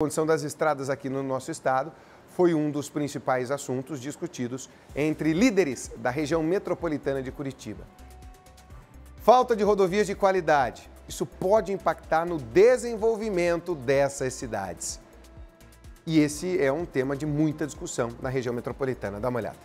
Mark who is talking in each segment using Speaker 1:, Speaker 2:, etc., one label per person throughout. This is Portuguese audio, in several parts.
Speaker 1: A condição das estradas aqui no nosso estado foi um dos principais assuntos discutidos entre líderes da região metropolitana de Curitiba. Falta de rodovias de qualidade. Isso pode impactar no desenvolvimento dessas cidades. E esse é um tema de muita discussão na região metropolitana. Dá uma olhada.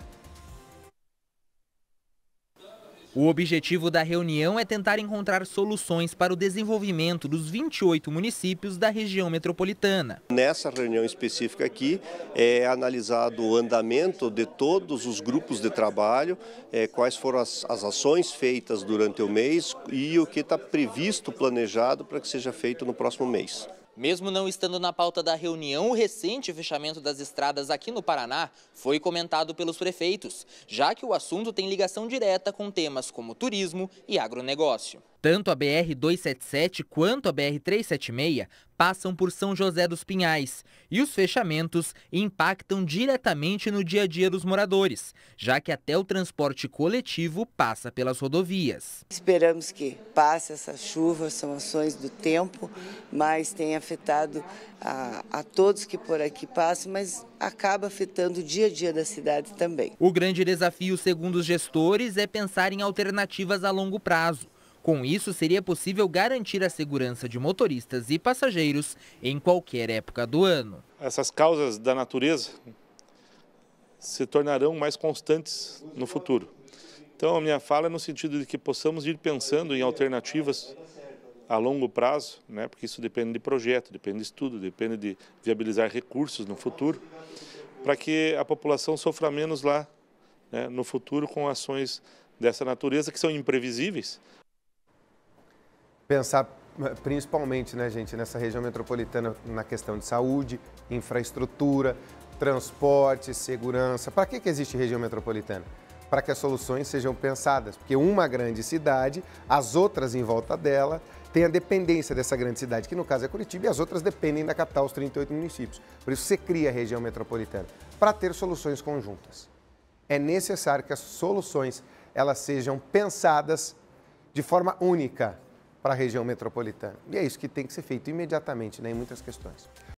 Speaker 2: O objetivo da reunião é tentar encontrar soluções para o desenvolvimento dos 28 municípios da região metropolitana.
Speaker 3: Nessa reunião específica aqui, é analisado o andamento de todos os grupos de trabalho, é, quais foram as, as ações feitas durante o mês e o que está previsto, planejado para que seja feito no próximo mês.
Speaker 2: Mesmo não estando na pauta da reunião, o recente fechamento das estradas aqui no Paraná foi comentado pelos prefeitos, já que o assunto tem ligação direta com temas como turismo e agronegócio. Tanto a BR-277 quanto a BR-376 passam por São José dos Pinhais e os fechamentos impactam diretamente no dia a dia dos moradores, já que até o transporte coletivo passa pelas rodovias.
Speaker 4: Esperamos que passe essa chuva, são ações do tempo, mas tem afetado a, a todos que por aqui passam, mas acaba afetando o dia a dia da cidade também.
Speaker 2: O grande desafio, segundo os gestores, é pensar em alternativas a longo prazo com isso, seria possível garantir a segurança de motoristas e passageiros em qualquer época do ano.
Speaker 5: Essas causas da natureza se tornarão mais constantes no futuro. Então, a minha fala é no sentido de que possamos ir pensando em alternativas a longo prazo, né, porque isso depende de projeto, depende de estudo, depende de viabilizar recursos no futuro, para que a população sofra menos lá né, no futuro com ações dessa natureza que são imprevisíveis,
Speaker 1: pensar principalmente, né, gente, nessa região metropolitana na questão de saúde, infraestrutura, transporte, segurança. Para que, que existe região metropolitana? Para que as soluções sejam pensadas, porque uma grande cidade, as outras em volta dela, tem a dependência dessa grande cidade, que no caso é Curitiba, e as outras dependem da capital, os 38 municípios. Por isso você cria a região metropolitana, para ter soluções conjuntas. É necessário que as soluções elas sejam pensadas de forma única, para a região metropolitana. E é isso que tem que ser feito imediatamente né, em muitas questões.